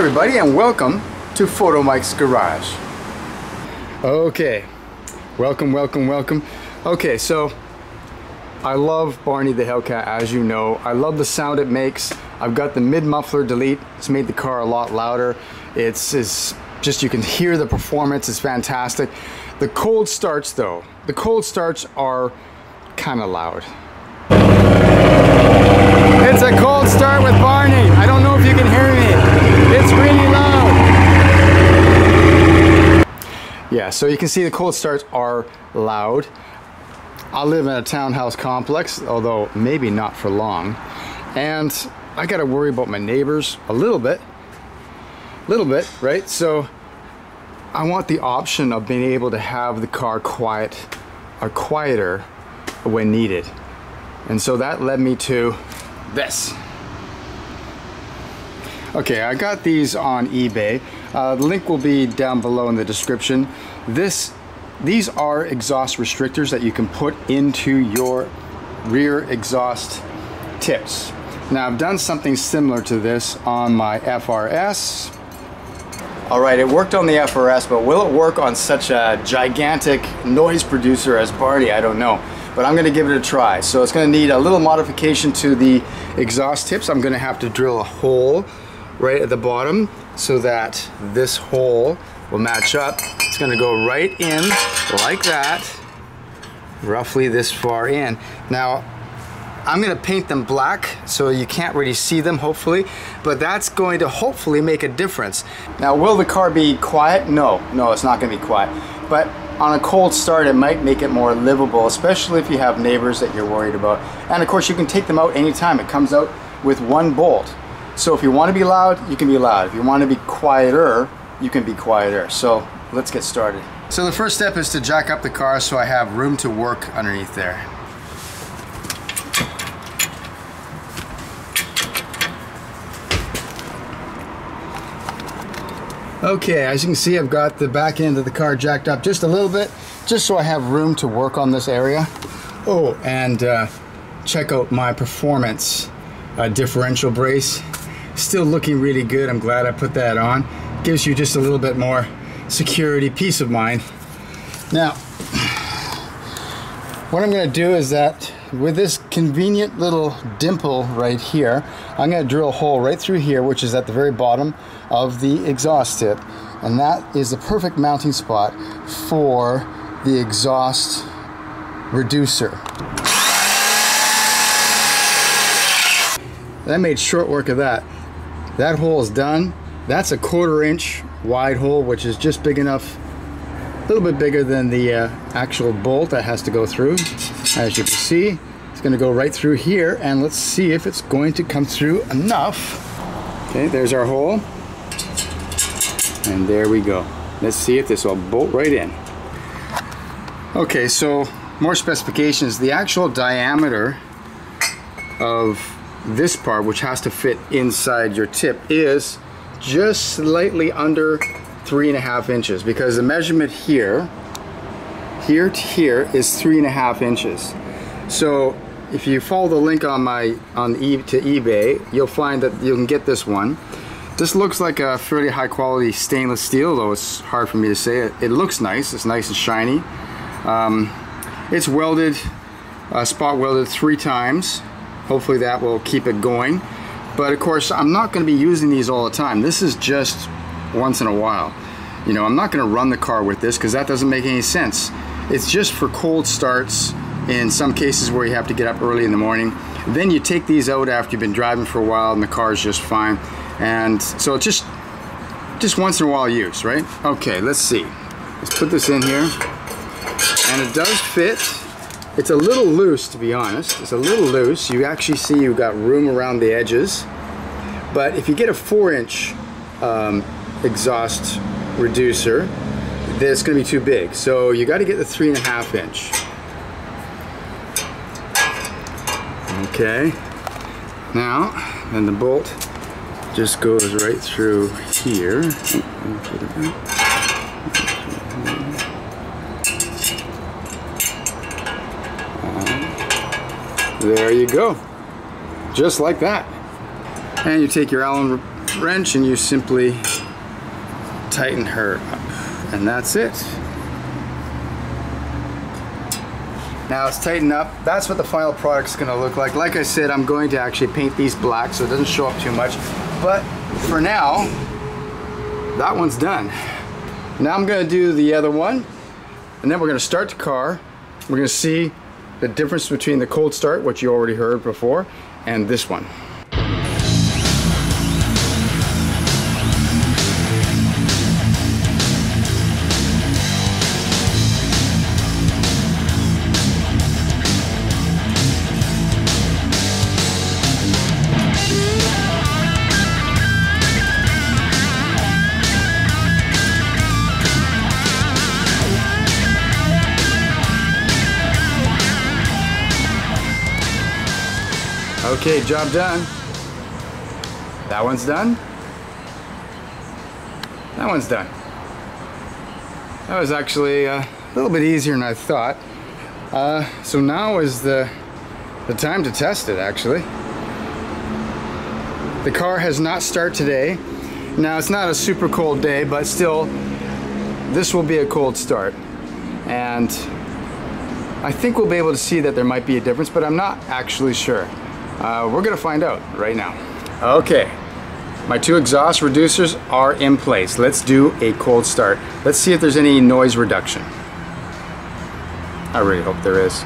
everybody and welcome to Photo Mike's Garage. Okay, welcome, welcome, welcome. Okay, so I love Barney the Hellcat as you know. I love the sound it makes. I've got the mid muffler delete. It's made the car a lot louder. It's, it's just, you can hear the performance. It's fantastic. The cold starts though, the cold starts are kind of loud. It's a cold start with Barney. I don't know if you can hear me. It's really loud. Yeah, so you can see the cold starts are loud. I live in a townhouse complex, although maybe not for long. And I gotta worry about my neighbors a little bit. Little bit, right? So I want the option of being able to have the car quiet or quieter when needed. And so that led me to this. Okay, I got these on eBay. Uh, the link will be down below in the description. This, these are exhaust restrictors that you can put into your rear exhaust tips. Now I've done something similar to this on my FRS. All right, it worked on the FRS, but will it work on such a gigantic noise producer as Barney? I don't know but I'm gonna give it a try. So it's gonna need a little modification to the exhaust tips. I'm gonna have to drill a hole right at the bottom so that this hole will match up. It's gonna go right in like that, roughly this far in. Now, I'm gonna paint them black so you can't really see them hopefully, but that's going to hopefully make a difference. Now will the car be quiet? No, no it's not gonna be quiet. But on a cold start it might make it more livable, especially if you have neighbors that you're worried about. And of course you can take them out anytime. It comes out with one bolt. So if you want to be loud, you can be loud. If you want to be quieter, you can be quieter. So let's get started. So the first step is to jack up the car so I have room to work underneath there. Okay, as you can see, I've got the back end of the car jacked up just a little bit, just so I have room to work on this area. Oh, and uh, check out my performance uh, differential brace. Still looking really good. I'm glad I put that on. Gives you just a little bit more security, peace of mind. Now, what I'm gonna do is that with this convenient little dimple right here, I'm going to drill a hole right through here, which is at the very bottom of the exhaust tip. And that is the perfect mounting spot for the exhaust reducer. I made short work of that. That hole is done. That's a quarter inch wide hole, which is just big enough, a little bit bigger than the uh, actual bolt that has to go through. As you can see, it's going to go right through here and let's see if it's going to come through enough. Okay, there's our hole. And there we go. Let's see if this will bolt right in. Okay, so more specifications. The actual diameter of this part, which has to fit inside your tip, is just slightly under three and a half inches because the measurement here here to here is three and a half inches. So if you follow the link on my on e to eBay, you'll find that you can get this one. This looks like a fairly high quality stainless steel, though it's hard for me to say it. It looks nice. It's nice and shiny. Um, it's welded, uh, spot welded three times. Hopefully that will keep it going. But of course, I'm not going to be using these all the time. This is just once in a while. You know, I'm not going to run the car with this because that doesn't make any sense. It's just for cold starts in some cases where you have to get up early in the morning. Then you take these out after you've been driving for a while and the car is just fine. And so it's just, just once in a while use, right? Okay, let's see. Let's put this in here. And it does fit. It's a little loose, to be honest. It's a little loose. You actually see you've got room around the edges. But if you get a four inch um, exhaust reducer, that's gonna be too big. So you gotta get the three and a half inch. Okay. Now, then the bolt just goes right through here. There you go. Just like that. And you take your Allen wrench and you simply tighten her up. And that's it. Now it's tightened up. That's what the final product's gonna look like. Like I said, I'm going to actually paint these black so it doesn't show up too much. But for now, that one's done. Now I'm gonna do the other one and then we're gonna start the car. We're gonna see the difference between the cold start, which you already heard before, and this one. Okay, job done. That one's done. That one's done. That was actually uh, a little bit easier than I thought. Uh, so now is the, the time to test it actually. The car has not started today. Now it's not a super cold day, but still, this will be a cold start. And I think we'll be able to see that there might be a difference, but I'm not actually sure. Uh, we're gonna find out right now. Okay, my two exhaust reducers are in place. Let's do a cold start. Let's see if there's any noise reduction. I really hope there is.